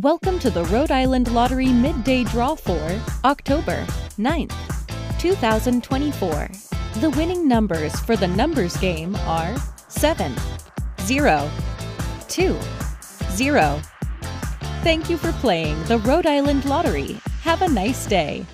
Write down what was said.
Welcome to the Rhode Island Lottery Midday Draw for October 9th, 2024. The winning numbers for the numbers game are 7, 0, 2, 0. Thank you for playing the Rhode Island Lottery. Have a nice day.